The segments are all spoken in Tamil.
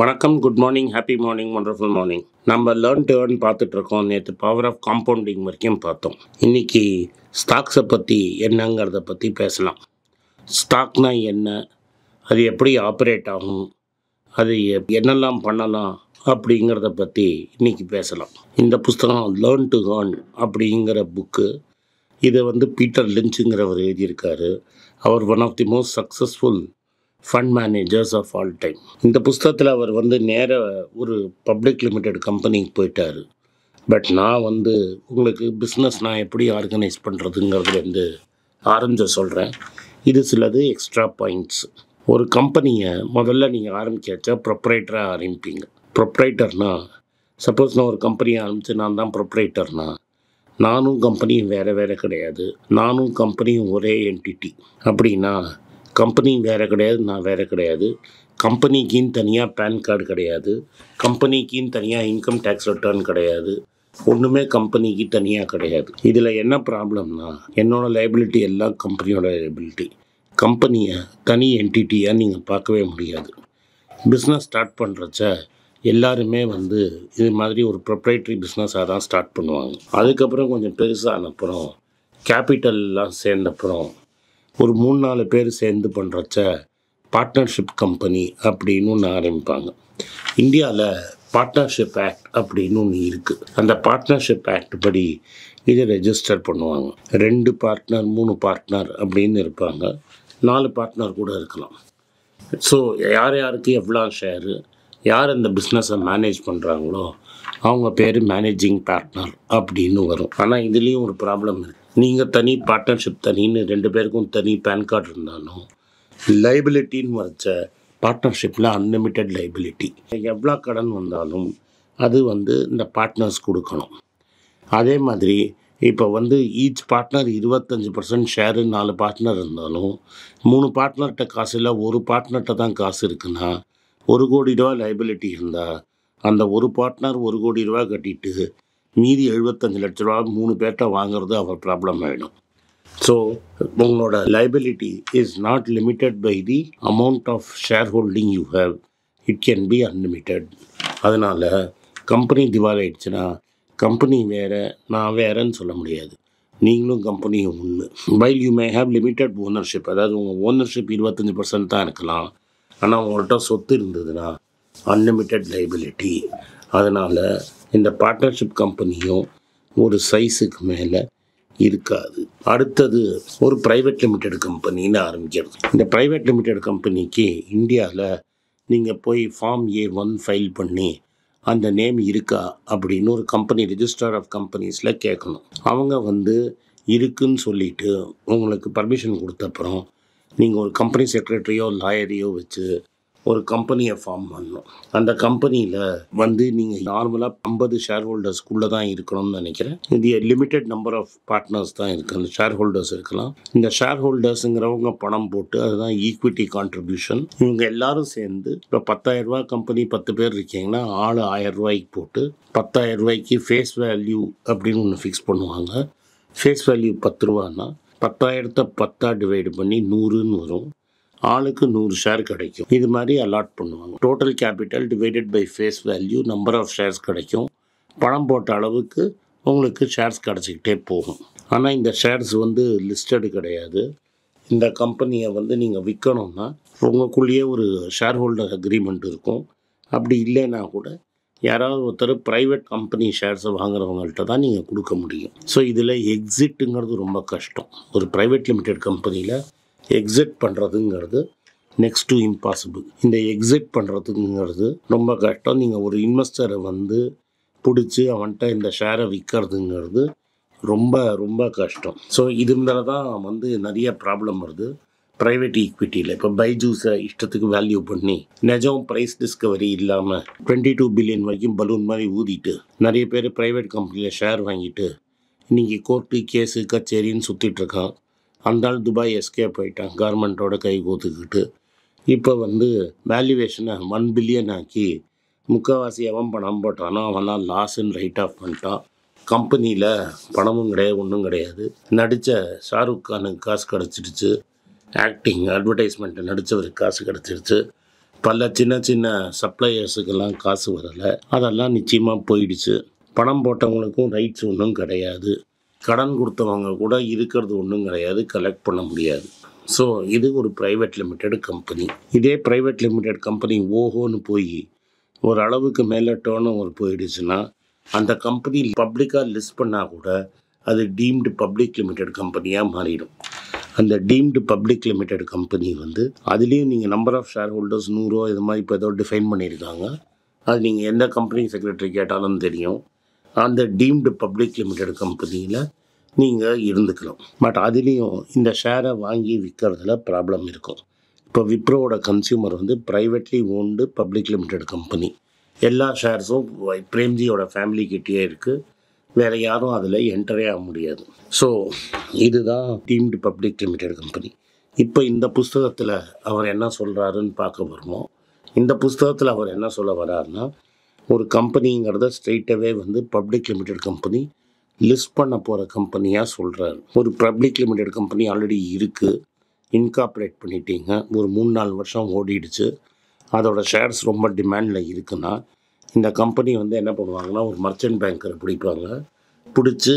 வணக்கம் good morning happy morning wonderful morning நம்ம லேர்ன் டு ஏர்ன் பார்த்துட்ருக்கோம். நேற்று பவர் ஆஃப் காம்பவுண்டிங் வரைக்கும் பார்த்தோம். இன்னைக்கு ஸ்டாக்ஸை பற்றி என்னங்கிறத பற்றி பேசலாம். ஸ்டாக்னால் என்ன? அது எப்படி ஆப்ரேட் ஆகும்? அது என்னெல்லாம் பண்ணலாம்? அப்படிங்கிறத பற்றி இன்றைக்கி பேசலாம். இந்த புஸ்தகம் லேர்ன் டு ஏர்ன் அப்படிங்கிற புக்கு இதை வந்து பீட்டர் லிஞ்சுங்கிறவர் எழுதியிருக்காரு. அவர் one of the most successful fund managers of all time இந்த புஸ்தகத்தில் அவர் வந்து நேர ஒரு பப்ளிக் லிமிடெட் கம்பெனிக்கு போயிட்டார். பட் நான் வந்து உங்களுக்கு பிஸ்னஸ் நான் எப்படி ஆர்கனைஸ் பண்ணுறதுங்கிறதுலேருந்து ஆரம்பிச்ச சொல்கிறேன் இது சிலது எக்ஸ்ட்ரா பாயிண்ட்ஸ் ஒரு கம்பெனியை முதல்ல நீங்கள் ஆரம்பிக்காச்சா ப்ரொப்ரைட்டராக ஆரம்பிப்பீங்க. ப்ரொப்ரைட்டர்னா சப்போஸ் நான் ஒரு கம்பெனி ஆரம்பித்து நான் தான் ப்ரொப்ரைட்டர்னா நானும் கம்பெனியும் வேறு வேறு கிடையாது. நானும் கம்பெனியும் ஒரே என்டிட்டி அப்படின்னா கம்பெனி வேறு கிடையாது நான் வேறு கிடையாது. கம்பெனிக்குன்னு தனியாக பேன் கார்டு கிடையாது. கம்பெனிக்குன்னு தனியாக இன்கம் டேக்ஸ் ரிட்டர்ன் கிடையாது. ஒன்றுமே கம்பெனிக்கு தனியாக கிடையாது. இதில் என்ன ப்ராப்ளம்னா என்னோடய லைபிலிட்டி எல்லாம் கம்பெனியோட லைபிலிட்டி கம்பெனியை தனி என்டிட்டியாக நீங்கள் பார்க்கவே முடியாது. பிஸ்னஸ் ஸ்டார்ட் பண்ணுறச்ச எல்லாருமே வந்து இது மாதிரி ஒரு ப்ரொப்ரைட்ரி பிஸ்னஸாக தான் ஸ்டார்ட் பண்ணுவாங்க. அதுக்கப்புறம் கொஞ்சம் பெருசாக அப்புறம் கேபிட்டல்லாம் சேர்ந்தப்புறம் ஒரு மூணு நாலு பேர் சேர்ந்து பண்ணுறச்ச பார்ட்னர்ஷிப் கம்பெனி அப்படின்னு ஒன்று ஆரம்பிப்பாங்க. இந்தியாவில் பார்ட்னர்ஷிப் ஆக்ட் அப்படின்னு ஒன்று இருக்குது அந்த பார்ட்னர்ஷிப் ஆக்ட் படி இதை ரெஜிஸ்டர் பண்ணுவாங்க. ரெண்டு பார்ட்னர் மூணு பார்ட்னர் அப்படின்னு இருப்பாங்க. நாலு பார்ட்னர் கூட இருக்கலாம். ஸோ யார் யாருக்கு எவ்வளோ ஷேரு யார் அந்த பிஸ்னஸை மேனேஜ் பண்ணுறாங்களோ அவங்க பேர் மேனேஜிங் பார்ட்னர் அப்படின்னு வரும். ஆனால் இதுலேயும் ஒரு ப்ராப்ளம் இருக்குது நீங்கள் தனி பார்ட்னர்ஷிப் தனின்னு ரெண்டு பேருக்கும் தனி பேன் கார்டு இருந்தாலும் லைபிலிட்டின்னு வச்ச பார்ட்னர்ஷிப்பில் அன்லிமிட்டெட் லைபிலிட்டி எவ்வளோ கடன் வந்தாலும் அது வந்து இந்த பார்ட்னர்ஸ் கொடுக்கணும். அதே மாதிரி இப்போ வந்து ஈச் பார்ட்னர் இருபத்தஞ்சி பர்சன்ட் ஷேரு நாலு பார்ட்னர் இருந்தாலும் மூணு பார்ட்னர்கிட்ட காசு இல்லை ஒரு பார்ட்னர்கிட்ட தான் காசு இருக்குன்னா ஒரு கோடி ரூபா லைபிலிட்டி இருந்தால் அந்த ஒரு பார்ட்னர் ஒரு கோடி ரூபா கட்டிட்டு மீதி எழுபத்தஞ்சு லட்ச ரூபா மூணு பேர்கிட்ட வாங்குறது அவர் ப்ராப்ளம் ஆகிடும் ஸோ உங்களோட liability is not limited by the amount of share holding you have it can be unlimited அதனால் கம்பெனி திவால் ஆயிடுச்சுன்னா கம்பெனி வேறு நான் வேறேன்னு சொல்ல முடியாது. நீங்களும் கம்பெனியும் ஒன்று while you may have limited ownership அதாவது உங்கள் ஓனர்ஷிப் இருபத்தஞ்சி பர்சன்ட் தான் இருக்கலாம். ஆனால் உங்கள்கிட்ட சொத்து இருந்ததுன்னா அன்லிமிட்டெட் லைபிலிட்டி அதனால் இந்த பார்ட்னர்ஷிப் கம்பெனியும் ஒரு சைஸுக்கு மேலே இருக்காது. அடுத்தது ஒரு ப்ரைவேட் லிமிடெட் கம்பெனின்னு ஆரம்பிக்கிறது. இந்த ப்ரைவேட் லிமிடெட் கம்பெனிக்கு இந்தியாவில் நீங்கள் போய் ஃபார்ம் ஏ ஒன் ஃபைல் பண்ணி அந்த நேம் இருக்கா அப்படின்னு ஒரு கம்பெனி ரிஜிஸ்டர் ஆஃப் கம்பெனிஸில் கேட்கணும். அவங்க வந்து இருக்குன்னு சொல்லிட்டு உங்களுக்கு பர்மிஷன் கொடுத்தப்புறம் நீங்கள் ஒரு கம்பெனி செக்ரட்டரியோ லாயரையோ வச்சு ஒரு கம்பெனியை ஃபார்ம் பண்ணணும். அந்த கம்பெனியில் வந்து நீங்கள் நார்மலாக ஐம்பது ஷேர் ஹோல்டர்ஸ்க்குள்ளே தான் இருக்கணும்னு நினைக்கிறேன். இது லிமிடெட் நம்பர் ஆஃப் பார்ட்னர்ஸ் தான் இருக்குது அந்த ஷேர் ஹோல்டர்ஸ் இருக்கலாம். இந்த ஷேர் ஹோல்டர்ஸுங்கிறவங்க பணம் போட்டு அதுதான் ஈக்விட்டி கான்ட்ரிபியூஷன் இவங்க எல்லாரும் சேர்ந்து இப்போ பத்தாயிரம் கம்பெனி பத்து பேர் இருக்கீங்கன்னா ஆள் ஆயிரம் ரூபாய்க்கு போட்டு பத்தாயிரம் ரூபாய்க்கு ஃபேஸ் வேல்யூ அப்படின்னு ஒன்று ஃபிக்ஸ் பண்ணுவாங்க. ஃபேஸ் வேல்யூ பத்து ரூபான்னா பத்தாயிரத்தை பத்தாக டிவைடு பண்ணி நூறுன்னு வரும். ஆளுக்கு நூறு ஷேர் கிடைக்கும். இது மாதிரி அலாட் பண்ணுவாங்க. Total capital divided by face value number of shares கிடைக்கும். பணம் போட்ட அளவுக்கு உங்களுக்கு ஷேர்ஸ் கிடச்சிக்கிட்டே போகும். ஆனால் இந்த ஷேர்ஸ் வந்து லிஸ்டடு கிடையாது. இந்த கம்பெனியை வந்து நீங்கள் விற்கணும்னா உங்களுக்குள்ளேயே ஒரு ஷேர் ஹோல்டர் அக்ரிமெண்ட் இருக்கும். அப்படி இல்லைன்னா கூட யாராவது ஒருத்தர் ப்ரைவேட் கம்பெனி ஷேர்ஸை வாங்குறவங்கள்ட்ட தான் நீங்கள் கொடுக்க முடியும். ஸோ இதில் எக்ஸிட்டுங்கிறது ரொம்ப கஷ்டம். ஒரு ப்ரைவேட் லிமிடெட் கம்பெனியில் எக்ஸிட் பண்ணுறதுங்கிறது நெக்ஸ்ட் டு இம்பாசிபிள் இந்த எக்ஸிட் பண்ணுறதுங்கிறது ரொம்ப கஷ்டம் நீங்கள் ஒரு இன்வெஸ்டரை வந்து பிடிச்சி அவன்கிட்ட இந்த ஷேரை விற்கிறதுங்கிறது ரொம்ப ரொம்ப கஷ்டம். ஸோ இது மேலே தான் வந்து நிறைய ப்ராப்ளம் வருது. ப்ரைவேட் ஈக்விட்டியில் இப்போ பைஜூஸை இஷ்டத்துக்கு வேல்யூ பண்ணி நிஜம் ப்ரைஸ் டிஸ்கவரி இல்லாமல் டுவெண்ட்டி டூ பில்லியன் வரைக்கும் பலூன் மாதிரி ஊதிட்டு நிறைய பேர் ப்ரைவேட் கம்பெனியில் ஷேர் வாங்கிட்டு இன்றைக்கி கோர்ட்டு கேஸு கச்சேரின்னு சுற்றிட்டுருக்கான் அந்த ஆள் துபாய் எஸ்கேப் போயிட்டான் கவர்மெண்ட்டோட கை கோத்துக்கிட்டு. இப்போ வந்து வேல்யூவேஷனை ஒன் பில்லியன் ஆக்கி முக்கால்வாசி எவன் பணம் போட்டானோ. அவன்லாம் லாஸ்ன்னு ரைட் ஆஃப் பண்ணிட்டான். கம்பெனியில் பணமும் கிடையாது ஒன்றும் கிடையாது. நடித்த ஷாருக் கானுக்கு காசு கிடச்சிடுச்சு ஆக்டிங் அட்வர்டைஸ்மெண்ட்டு நடித்தவருக்கு காசு கிடச்சிருச்சு. பல சின்ன சின்ன சப்ளையர்ஸுக்கெல்லாம் காசு வரலை. அதெல்லாம் நிச்சயமாக போயிடுச்சு. பணம் போட்டவங்களுக்கும் ரைட்ஸ் ஒன்றும் கிடையாது. கடன் கொடுத்தவங்க கூட இருக்கிறது ஒன்றும் கிடையாது கலெக்ட் பண்ண முடியாது. ஸோ இது ஒரு ப்ரைவேட் லிமிடெட் கம்பெனி இதே ப்ரைவேட் லிமிடெட் கம்பெனி ஓஹோன்னு போய் ஒரு அளவுக்கு மேலே டேர்ன் ஓவர் போயிடுச்சுன்னா அந்த கம்பெனி பப்ளிக்காக லிஸ்ட் பண்ணால் கூட அது டீம்டு பப்ளிக் லிமிடெட் கம்பெனியாக மாறிடும். அந்த டீம்டு பப்ளிக் லிமிடெட் கம்பெனி வந்து அதுலேயும் நீங்கள் நம்பர் ஆஃப் ஷேர் ஹோல்டர்ஸ் நூறோ இது மாதிரி இப்போ ஏதோ டிஃபைன் பண்ணியிருக்காங்க. அது நீங்கள் எந்த கம்பெனி செக்ரட்டரி கேட்டாலும் தெரியும். அந்த டீம்டு பப்ளிக் லிமிடெட் கம்பெனியில் நீங்கள் இருந்துக்கலாம். பட் அதுலேயும் இந்த ஷேரை வாங்கி விற்கிறதுல ப்ராப்ளம் இருக்கும். இப்போ விப்ரோவோட கன்சியூமர் வந்து privately owned public limited company எல்லா ஷேர்ஸும் பிரேம்ஜியோட ஃபேமிலி கிட்டேயே இருக்குது வேறு யாரும் அதில் என்டரே ஆக முடியாது. ஸோ இதுதான் டீம்டு பப்ளிக் லிமிடெட் கம்பெனி இப்போ இந்த புஸ்தகத்தில் அவர் என்ன சொல்கிறாருன்னு பார்க்க வருவோம். இந்த புஸ்தகத்தில் அவர் என்ன சொல்ல வர்றாருன்னா ஒரு கம்பெனிங்கிறத ஸ்ட்ரெயிட்டாகவே வந்து பப்ளிக் லிமிடெட் கம்பெனி லிஸ்ட் பண்ண போகிற கம்பெனியாக சொல்கிறார் ஒரு பப்ளிக் லிமிடெட் கம்பெனி ஆல்ரெடி இருக்குது இன்காப்ரேட் பண்ணிட்டீங்க. ஒரு மூணு நாலு வருஷம் ஓடிடுச்சு. அதோட ஷேர்ஸ் ரொம்ப டிமாண்டில் இருக்குன்னா இந்த கம்பெனி வந்து என்ன பண்ணுவாங்கன்னா ஒரு மர்ச்சன்ட் பேங்கரை பிடிப்பாங்க. பிடிச்சி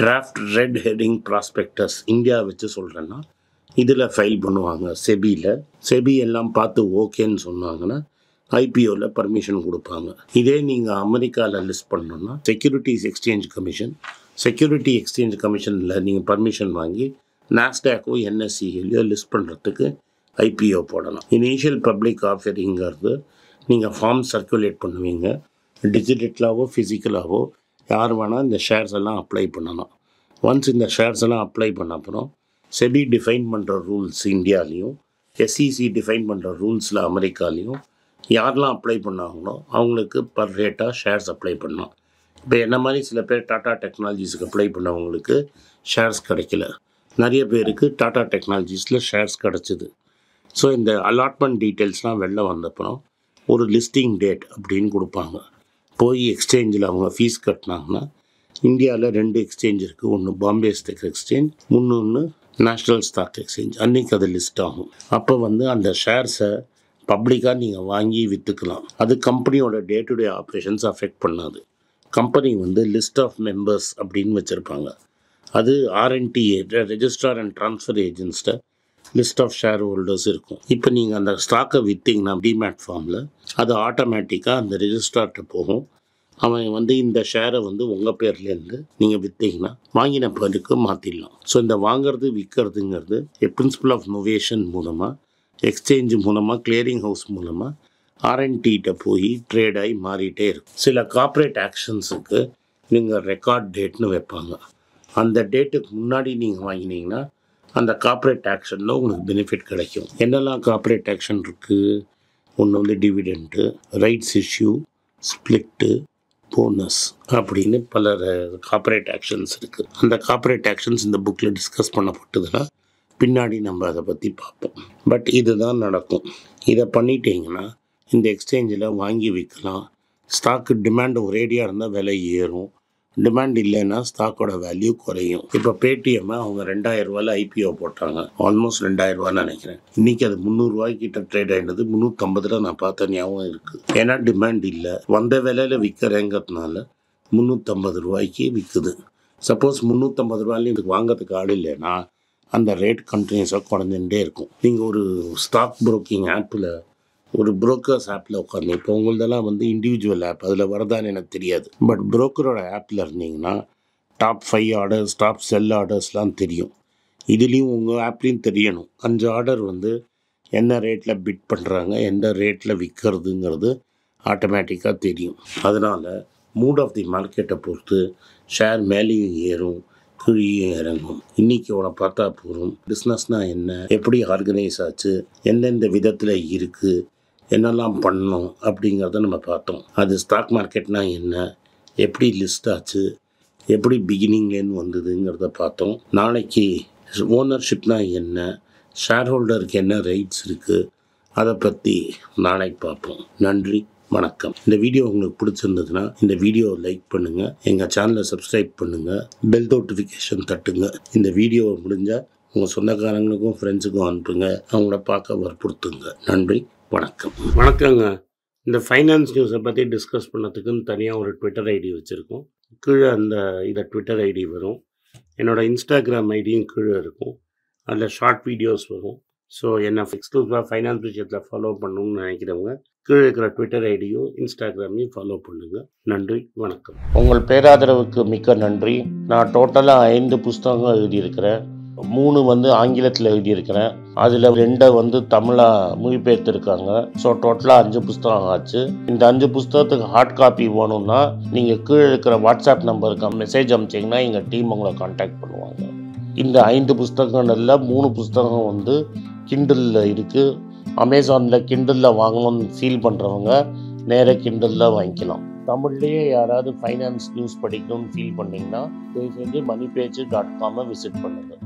டிராஃப்ட் ரெட் ஹெட்டிங் ப்ராஸ்பெக்டஸ் இந்தியா வச்சு சொல்கிறேன்னா இதில் ஃபைல் பண்ணுவாங்க செபியில். செபி எல்லாம் பார்த்து ஓகேன்னு சொன்னாங்கன்னா ஐபிஓவில் பர்மிஷன் கொடுப்பாங்க. இதே நீங்கள் அமெரிக்காவில் லிஸ்ட் பண்ணணுன்னா securities exchange commission security exchange கமிஷனில் நீங்கள் பர்மிஷன் வாங்கி நாஸ்டாக்கோ என்எஸ்சிஎல்லையோ லிஸ்ட் பண்ணுறதுக்கு ஐபிஓ போடலாம். இனிஷியல் பப்ளிக் ஆஃபரிங்கிறது நீங்கள் ஃபார்ம் சர்க்குலேட் பண்ணுவீங்க. டிஜிட்டலாகவோ ஃபிசிக்கலாகவோ யார் வேணால் இந்த ஷேர்ஸ் எல்லாம் அப்ளை பண்ணலாம். ஒன்ஸ் இந்த ஷேர்ஸ் எல்லாம் அப்ளை பண்ண அப்புறம் செபி டிஃபைன் பண்ணுற ரூல்ஸ் இந்தியாலேயும் எஸ்இசி டிஃபைன் பண்ணுற ரூல்ஸில் அமெரிக்காலேயும் யாரெல்லாம் அப்ளை பண்ணாங்களோ அவங்களுக்கு பர் ரேட்டாக ஷேர்ஸ் அப்ளை பண்ணோம் இப்போ என்ன மாதிரி சில பேர் டாடா டெக்னாலஜிஸுக்கு அப்ளை பண்ணவங்களுக்கு ஷேர்ஸ் கிடைக்கல. நிறைய பேருக்கு டாடா டெக்னாலஜிஸில் ஷேர்ஸ் கிடச்சிது. ஸோ இந்த அலாட்மெண்ட் டீட்டெயில்ஸ்லாம் வெளில வந்தப்புறம் ஒரு லிஸ்டிங் டேட் அப்படின்னு கொடுப்பாங்க. போய் எக்ஸ்சேஞ்சில் அவங்க ஃபீஸ் கட்டினாங்கன்னா இந்தியாவில் ரெண்டு எக்ஸ்சேஞ்ச் இருக்குது ஒன்று பாம்பே ஸ்டாக் எக்ஸ்சேஞ்ச் இன்னொன்று நேஷ்னல் ஸ்டாக் எக்ஸ்சேஞ்ச் அன்றைக்கி அது லிஸ்ட் ஆகும். அப்போ வந்து அந்த ஷேர்ஸை பப்ளிக்காக நீங்கள் வாங்கி விற்றுக்கலாம் அது கம்பெனியோட day to day operations affect பண்ணாது. கம்பெனி வந்து லிஸ்ட் ஆஃப் மெம்பர்ஸ் அப்படின்னு வச்சுருப்பாங்க. அது R and T registrar and transfer ஏஜென்ட்ஸ்ட list of share holders இருக்கும். இப்போ நீங்கள் அந்த ஸ்டாக்கை விற்றீங்கன்னா டிமேட் ஃபார்மில் அது ஆட்டோமேட்டிக்காக அந்த ரெஜிஸ்ட்ரார்கிட்ட போகும். அவன் வந்து இந்த ஷேரை வந்து உங்கள் பேர்லேருந்து நீங்கள் விற்றீங்கன்னா வாங்கின பேருக்கு மாற்றிடலாம் ஸோ இந்த வாங்குறது விற்கிறதுங்கிறது எ பிரின்சிபல் ஆஃப் நொவேஷன் மூலமாக எக்ஸ்சேஞ்சு மூலமாக கிளியரிங் ஹவுஸ் மூலமாக ஆர்என்டிகிட்ட போய் ட்ரேட் ஆகி மாறிட்டே இருக்கும். சில கார்ப்பரேட் ஆக்ஷன்ஸுக்கு நீங்கள் ரெக்கார்ட் டேட்னு வைப்பாங்க. அந்த டேட்டுக்கு முன்னாடி நீங்கள் வாங்கினீங்கன்னா அந்த கார்ப்பரேட் ஆக்ஷனில் உங்களுக்கு பெனிஃபிட் கிடைக்கும். என்னெல்லாம் கார்ப்பரேட் ஆக்ஷன் இருக்குது ஒன்று வந்து dividend rights issue split bonus அப்படின்னு பல கார்ப்பரேட் ஆக்ஷன்ஸ் இருக்குது அந்த கார்ப்பரேட் ஆக்ஷன்ஸ் இந்த புக்கில் டிஸ்கஸ் பண்ணப்பட்டதுன்னா பின்னாடி நம்ம அதை பற்றி பார்ப்போம். பட் இதுதான் நடக்கும். இதை பண்ணிட்டீங்கன்னா இந்த எக்ஸ்சேஞ்சில் வாங்கி விற்கலாம். ஸ்டாக்கு டிமாண்ட் ஒரேடியாக இருந்தால் விலை ஏறும். டிமாண்ட் இல்லைன்னா ஸ்டாக்கோட வேல்யூ குறையும். இப்போ பேடிஎம்மை அவங்க ரெண்டாயிரம் ரூபாயில் ஐபிஓ போட்டாங்க. ஆல்மோஸ்ட் ரெண்டாயிரம் ரூபான்னு நினைக்கிறேன். இன்னைக்கு அது முந்நூறுரூவாய்க்கிட்ட ட்ரேட் ஆகினது முந்நூற்றம்பதுல நான் பார்த்த ஞாபகம் இருக்குது ஏன்னா டிமாண்ட் இல்லை. வந்த விலையில் விற்கிறேங்கிறதுனால முந்நூற்றம்பது ரூபாய்க்கு விற்குது சப்போஸ் முந்நூற்றம்பது ரூபாயிலையும் இதுக்கு வாங்கிறதுக்கு ஆள் இல்லைன்னா அந்த ரேட் கண்டினியூஸாக குறைஞ்சுட்டே இருக்கும். நீங்கள் ஒரு ஸ்டாக் புரோக்கிங் ஆப்பில் ஒரு புரோக்கர்ஸ் ஆப்பில் உட்காந்து இப்போ உங்களதெல்லாம் வந்து இண்டிவிஜுவல் ஆப் அதில் வரதான்னு எனக்கு தெரியாது. பட் புரோக்கரோட ஆப்பில் இருந்தீங்கன்னா top five orders top sell ஆர்டர்ஸ்லாம் தெரியும். இதுலேயும் உங்கள் ஆப்லேயும் தெரியணும். அஞ்சு ஆர்டர் வந்து என்ன ரேட்டில் பிட் பண்ணுறாங்க எந்த ரேட்டில் விற்கிறதுங்கிறது ஆட்டோமேட்டிக்காக தெரியும். அதனால் மூட் ஆஃப் தி மார்க்கெட்டை பொறுத்து ஷேர் மேலேயும் ஏறும். குழியும் இறங்கும். இன்னைக்கு உன பார்த்தா போதும். பிஸ்னஸ்னால் என்ன? எப்படி ஆர்கனைஸ் ஆச்சு? எந்தெந்த விதத்தில் இருக்குது என்னெல்லாம் பண்ணோம் அப்படிங்கிறத நம்ம பார்த்தோம். அது ஸ்டாக் மார்க்கெட்னா என்ன? எப்படி லிஸ்ட் ஆச்சு? எப்படி பிகினிங்லேருந்து வந்ததுங்கிறத பார்த்தோம். நாளைக்கு ஓனர்ஷிப்னா என்ன? ஷேர் ஹோல்டருக்கு என்ன ரைட்ஸ் இருக்குது அதை பற்றி நாளைக்கு பார்ப்போம். நன்றி. வணக்கம். இந்த வீடியோ உங்களுக்கு பிடிச்சிருந்ததுன்னா இந்த வீடியோவை லைக் பண்ணுங்கள் எங்கள் சேனலை சப்ஸ்கிரைப் பண்ணுங்கள் பெல் நோட்டிஃபிகேஷன் தட்டுங்க. இந்த வீடியோவை முடிஞ்சால் உங்கள் சொந்தக்காரங்களுக்கும் ஃப்ரெண்ட்ஸுக்கும் அனுப்புங்க. அவங்கள பார்க்க வற்புறுத்துங்க. நன்றி வணக்கம். வணக்கங்க. இந்த ஃபைனான்ஸ் நியூஸை பற்றி டிஸ்கஸ் பண்ணதுக்குன்னு தனியாக ஒரு ட்விட்டர் ஐடி வச்சுருக்கோம். கீழே அந்த இதை ட்விட்டர் ஐடி வரும். என்னோடய இன்ஸ்டாகிராம் ஐடியும் கீழே இருக்கும். அதில் ஷார்ட் வீடியோஸ் வரும். ஸோ என்னை எக்ஸ்க்ளூசிவாக ஃபைனான்ஸ் விஷயத்தில் ஃபாலோ பண்ணணும்னு நினைக்கிறவங்க கீழே இருக்கிற ட்விட்டர் ஐடியும் இன்ஸ்டாகிராமையும் ஃபாலோ பண்ணுங்கள் நன்றி வணக்கம். உங்கள் பேராதரவுக்கு மிக்க நன்றி. நான் டோட்டலாக ஐந்து புஸ்தகங்கள் எழுதியிருக்கிறேன். மூணு வந்து ஆங்கிலத்தில் எழுதியிருக்கிறேன். அதில் ரெண்டை வந்து தமிழாக மொழிபெயர்த்துருக்காங்க. ஸோ டோட்டலாக அஞ்சு புஸ்தகம் ஆச்சு. இந்த அஞ்சு புஸ்தகத்துக்கு ஹார்ட் காப்பி வேணும்னா நீங்கள் கீழே இருக்கிற வாட்ஸ்அப் நம்பருக்கு மெசேஜ் அனுப்பிச்சிங்கன்னா எங்கள் டீம் உங்களை காண்டாக்ட் பண்ணுவாங்க. இந்த ஐந்து புஸ்தகங்கள்ல மூணு புஸ்தகம் வந்து கிண்டலில் இருக்குது அமேசானில் கிண்டலில் வாங்கணும்னு ஃபீல் பண்ணுறவங்க நேராக கிண்டலில் வாங்கிக்கலாம். தமிழ்லேயே யாராவது ஃபைனான்ஸ் நியூஸ் படிக்கணும்னு ஃபீல் பண்ணிங்கன்னா தயவுசெஞ்சு மணி பேஜ் டாட் காமை விசிட் பண்ணுங்கள்